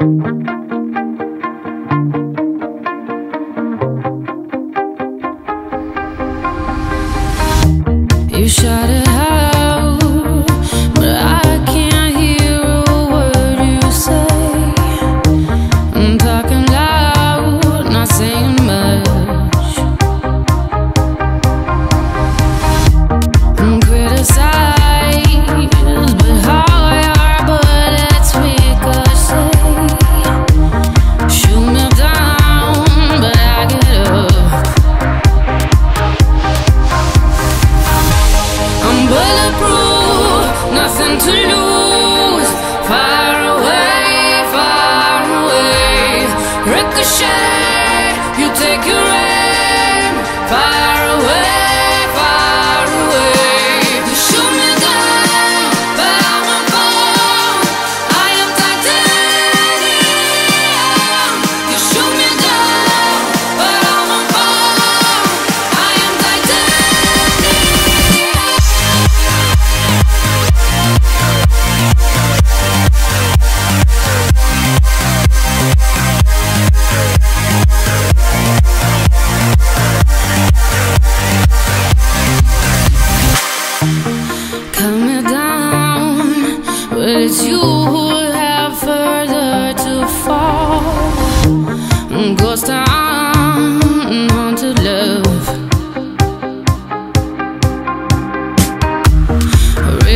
You shine. ricochet, you take your aim.